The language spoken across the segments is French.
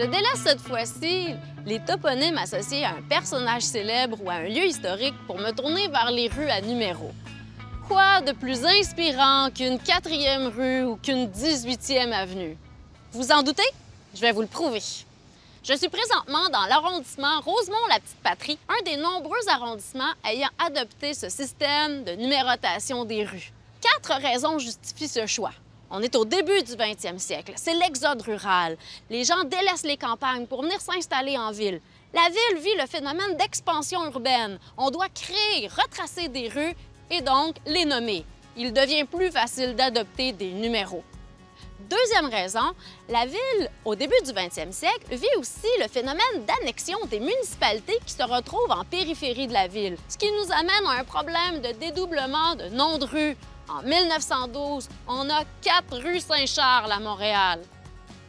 Je délaisse cette fois-ci les toponymes associés à un personnage célèbre ou à un lieu historique pour me tourner vers les rues à numéros. Quoi de plus inspirant qu'une quatrième rue ou qu'une 18e avenue? Vous en doutez? Je vais vous le prouver. Je suis présentement dans l'arrondissement Rosemont-la-Petite-Patrie, un des nombreux arrondissements ayant adopté ce système de numérotation des rues. Quatre raisons justifient ce choix. On est au début du 20e siècle. C'est l'exode rural. Les gens délaissent les campagnes pour venir s'installer en ville. La ville vit le phénomène d'expansion urbaine. On doit créer, retracer des rues et donc les nommer. Il devient plus facile d'adopter des numéros. Deuxième raison, la ville, au début du 20e siècle, vit aussi le phénomène d'annexion des municipalités qui se retrouvent en périphérie de la ville, ce qui nous amène à un problème de dédoublement de noms de rues. En 1912, on a quatre rues Saint-Charles à Montréal.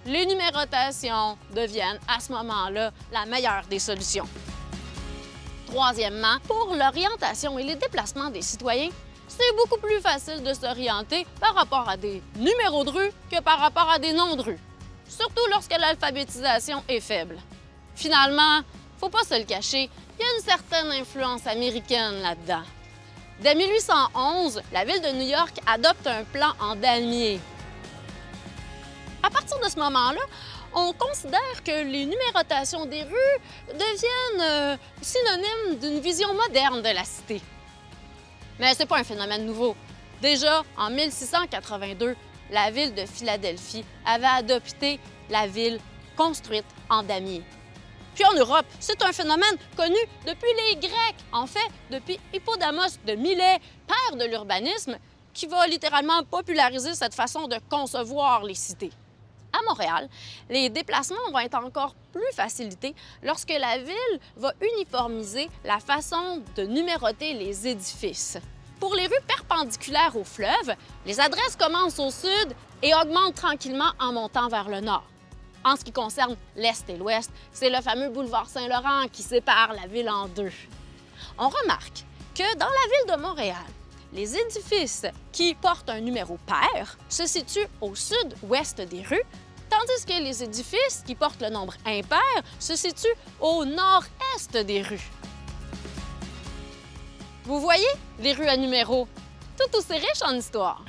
Les numérotations deviennent à ce moment-là la meilleure des solutions. Troisièmement, pour l'orientation et les déplacements des citoyens, c'est beaucoup plus facile de s'orienter par rapport à des numéros de rue que par rapport à des noms de rue, surtout lorsque l'alphabétisation est faible. Finalement, faut pas se le cacher, il y a une certaine influence américaine là-dedans. Dès 1811, la ville de New York adopte un plan en damier. À partir de ce moment-là, on considère que les numérotations des rues deviennent euh, synonymes d'une vision moderne de la cité. Mais ce n'est pas un phénomène nouveau. Déjà, en 1682, la ville de Philadelphie avait adopté la ville construite en damier. Puis en Europe, c'est un phénomène connu depuis les Grecs, en fait, depuis Hippodamos de Milet, père de l'urbanisme, qui va littéralement populariser cette façon de concevoir les cités. À Montréal, les déplacements vont être encore plus facilités lorsque la ville va uniformiser la façon de numéroter les édifices. Pour les rues perpendiculaires au fleuve, les adresses commencent au sud et augmentent tranquillement en montant vers le nord. En ce qui concerne l'est et l'ouest, c'est le fameux boulevard Saint-Laurent qui sépare la ville en deux. On remarque que dans la ville de Montréal, les édifices qui portent un numéro pair se situent au sud-ouest des rues, tandis que les édifices qui portent le nombre impair se situent au nord-est des rues. Vous voyez, les rues à numéros, tout aussi riches en histoire.